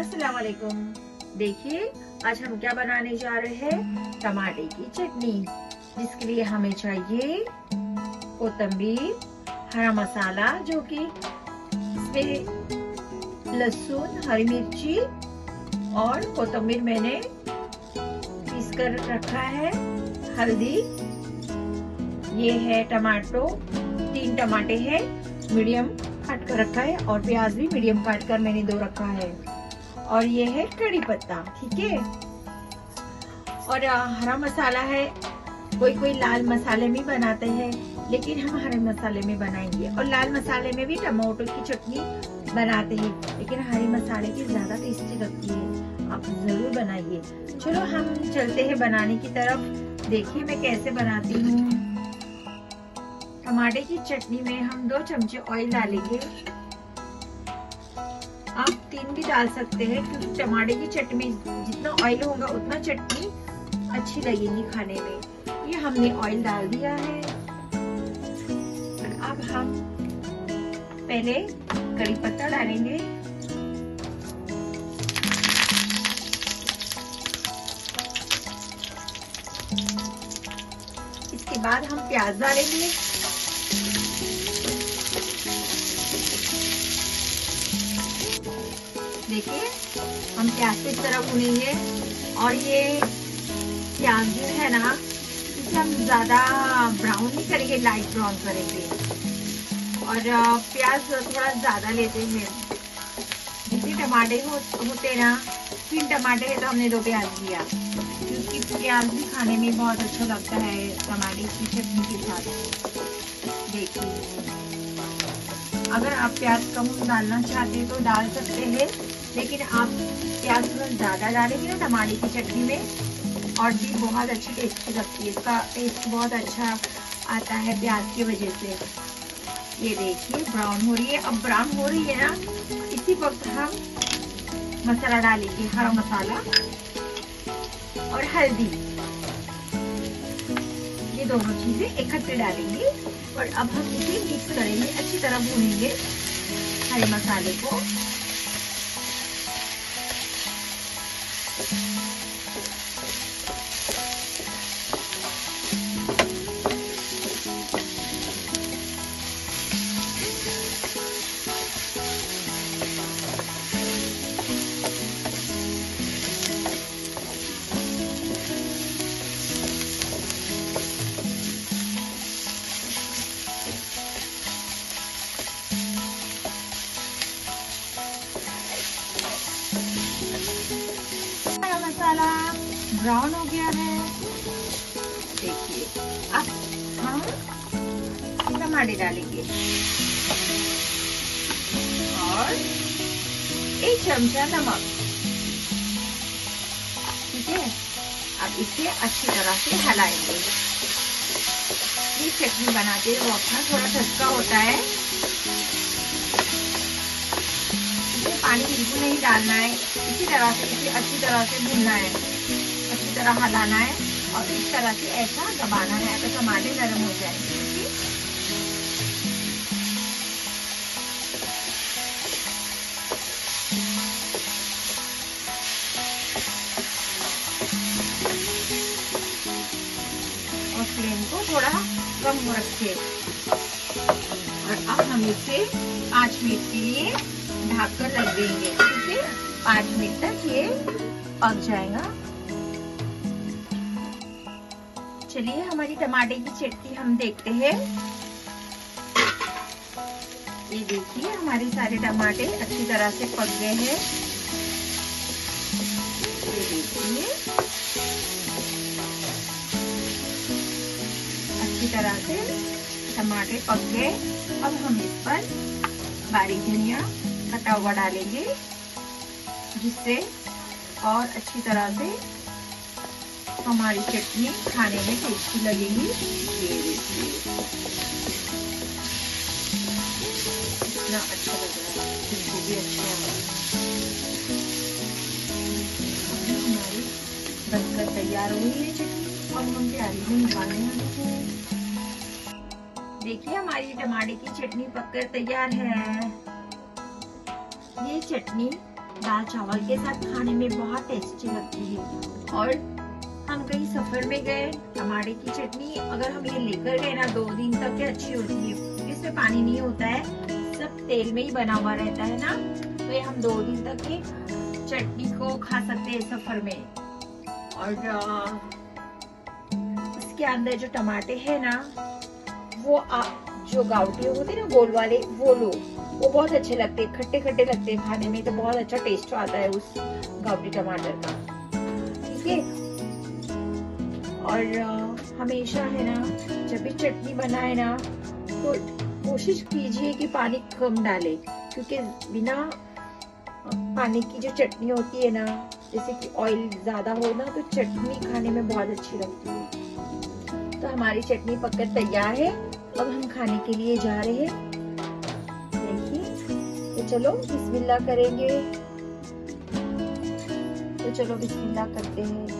अस्सलाम वालेकुम देखिए, आज हम क्या बनाने जा रहे हैं? टमाटे की चटनी, जिसके लिए हमें चाहिए कोतंबीर, हरा मसाला, जो कि इसमें लहसुन, हरी मिर्ची और कोतंबीर मैंने पीस कर रखा है। हल्दी, ये है टमाटो, तीन टमाटे हैं, मीडियम काट कर रखा है और प्याज भी मीडियम काट कर मैंने दो रखा है। और ये है कड़ी पत्ता, ठीक है? और हरा मसाला है। कोई कोई लाल मसाले में बनाते हैं, लेकिन हम हरे मसाले में बनाएँगे। और लाल मसाले में भी टमाटो की चटनी बनाते हैं, लेकिन हरे मसाले की ज़्यादा टेस्टी लगती है। आप ज़रूर बनाइए। चलो, हम चलते हैं बनाने की तरफ़। देखिए मैं कैसे बनाती हूँ। टमाटे की चटनी में हम दो चमचे ऑयल डालेंगे। आप तीन भी डाल सकते हैं, क्योंकि टमाटे की चटनी जितना ऑयल होगा उतना चटनी अच्छी लगेगी खाने में। ये हमने ऑयल डाल दिया है। अब हम पहले कड़ी पत्ता डालेंगे। इसके बाद हम प्याज डालेंगे। देखिए हम प्याज को इस तरह भुनेंगे और ये प्याज जो है ना इसे हम ज़्यादा ब्राउन नहीं करेंगे लाइट ब्राउन करेंगे। और प्याज थोड़ा ज़्यादा लेते हैं। जितने टमाटे हो, होते ना तीन टमाटे है तो हमने दो प्याज लिया। क्योंकि प्याज भी खाने में बहुत अच्छा लगता है टमाटे की चटनी के साथ। देखिए। अगर आप प्याज कम डालना चाहते हैं तो डाल सकते हैं। लेकिन आप प्याज थोड़ा ज़्यादा डालेंगे ना टमाटर की चटनी में, और भी बहुत अच्छी टेस्टी लगती है। इसका टेस्ट बहुत अच्छा आता है प्याज की वजह से। ये देखिए ब्राउन हो रही है। अब ब्राउन हो रही है ना, इसी वक्त हम मसाला डालेंगे, हरा मसाला और हल्दी। ये दोनों चीज़ें इकट्ठे डालेंगे, और अब हम इसे मिक्स करेंगे, अच्छी तरह भूनेंगे हरे मसाले को। मसाला ब्राउन हो गया है। देखिए, अब हम टमाटे डालेंगे। और एक चमचा नमक। ठीक है? अब इसे अच्छी तरह से हलाएँगे। ये चटनी बनाते वक्त थोड़ा धक्का होता है। पानी बिल्कुल नहीं डालना है। इसी तरह से इसे अच्छी तरह से भूनना है। अच्छी तरह हलाना है और इस तरह से ऐसा दबाना है तो टमाटे नरम हो जाए। और फ्लेम को थोड़ा कम रखे और अब हम इसे पाँच मिनट के लिए ढक कर रख देंगे, ठीक है? पाँच मिनट तक ये पक जाएगा। चलिए, हमारी टमाटे की चटनी हम देखते हैं। ये देखिए, हमारे सारे टमाटे अच्छी तरह से पक गए हैं। ये देखिए। अच्छी तरह से टमाटे पक गए। अब हम इस पर बारीक धनिया कटा हुआ डालेंगे, जिससे और अच्छी तरह से हमारी चटनी खाने में टेस्टी लगेगी। इतना अच्छा लग रहा है। भी अच्छी आ हमारी बनकर तैयार हुई है चटनी अब हम तैयारी में निकालने हैं देखिए, हमारी टमाटर की चटनी पककर तैयार है। ये चटनी दाल चावल के साथ खाने में बहुत टेस्टी लगती है। और हम कहीं सफ़र में गए टमाटर की चटनी अगर हम ये लेकर गए ना दो दिन तक के अच्छी होती है। इसमें पानी नहीं होता है सब तेल में ही बना हुआ रहता है ना। तो ये हम दो दिन तक की चटनी को खा सकते हैं सफ़र में। और इसके अंदर जो टमाटे है ना वो आ, जो गाउटी होते हैं ना, गोल वाले, वो लो। वो बहुत अच्छे लगते हैं खट्टे खट्टे लगते हैं खाने में तो बहुत अच्छा टेस्ट आता है उस गाउटी टमाटर का। ठीक है? और हमेशा है ना, जब भी चटनी बनाए ना तो कोशिश कीजिए कि पानी कम डाले, क्योंकि बिना पानी की जो चटनी होती है ना, जैसे कि ऑयल ज़्यादा हो ना तो चटनी खाने में बहुत अच्छी लगती है। तो हमारी चटनी पककर तैयार है। अब हम खाने के लिए जा रहे हैं। देखिए तो चलो, बिस्मिल्लाह करेंगे। तो चलो, बिस्मिल्लाह करते हैं।